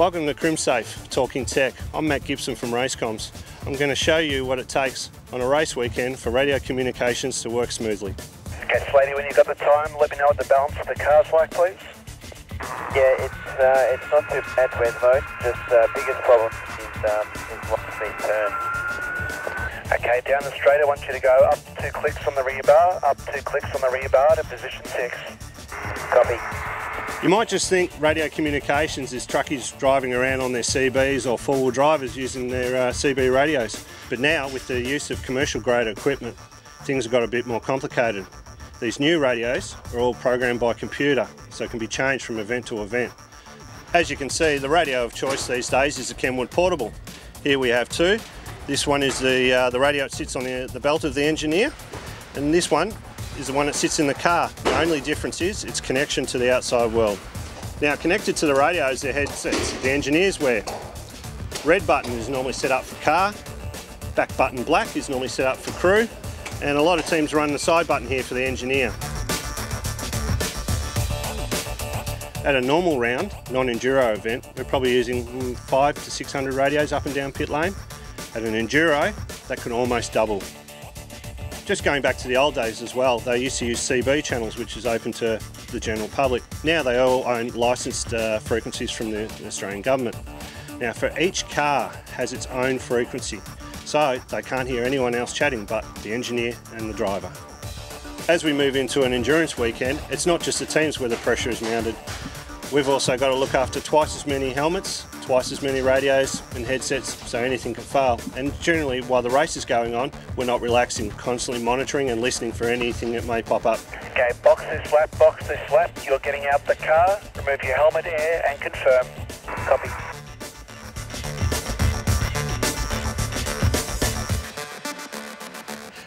Welcome to CrimSafe Talking Tech. I'm Matt Gibson from Racecomms. I'm going to show you what it takes on a race weekend for radio communications to work smoothly. Okay, Slady, when you've got the time, let me know what the balance of the car's like, please. Yeah, it's uh, it's not too bad, Wesmo. Just uh, biggest problem is um, is speed turn. Okay, down the straight, I want you to go up two clicks on the rear bar, up two clicks on the rear bar to position six. Copy. You might just think radio communications is truckies driving around on their CBs or four-wheel drivers using their uh, CB radios. But now, with the use of commercial grade equipment, things have got a bit more complicated. These new radios are all programmed by computer, so it can be changed from event to event. As you can see, the radio of choice these days is the Kenwood Portable. Here we have two. This one is the, uh, the radio that sits on the, the belt of the engineer, and this one is the one that sits in the car. The only difference is its connection to the outside world. Now connected to the radio is the headsets the engineers wear. Red button is normally set up for car, back button black is normally set up for crew, and a lot of teams run the side button here for the engineer. At a normal round, non-enduro event, we're probably using five to 600 radios up and down pit lane. At an enduro, that can almost double. Just going back to the old days as well, they used to use CB channels, which is open to the general public. Now they all own licensed uh, frequencies from the Australian government. Now for each car has its own frequency, so they can't hear anyone else chatting but the engineer and the driver. As we move into an endurance weekend, it's not just the teams where the pressure is mounted. We've also got to look after twice as many helmets, twice as many radios and headsets, so anything can fail. And generally, while the race is going on, we're not relaxing, constantly monitoring and listening for anything that may pop up. Okay, box is flat, box is flat. You're getting out the car. Remove your helmet air and confirm. Copy.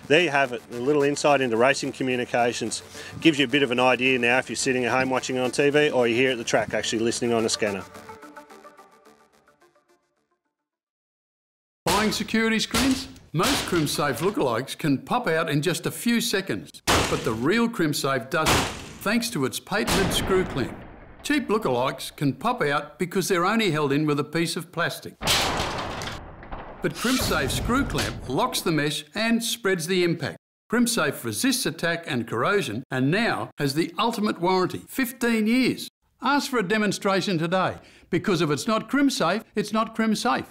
There you have it, a little insight into racing communications. Gives you a bit of an idea now if you're sitting at home watching on TV or you're here at the track actually listening on a scanner. Buying security screens? Most CrimSafe lookalikes can pop out in just a few seconds, but the real CrimSafe doesn't, thanks to its patented screw clamp. Cheap lookalikes can pop out because they're only held in with a piece of plastic. But CrimSafe screw clamp locks the mesh and spreads the impact. CrimSafe resists attack and corrosion and now has the ultimate warranty 15 years. Ask for a demonstration today because if it's not CrimSafe, it's not CrimSafe.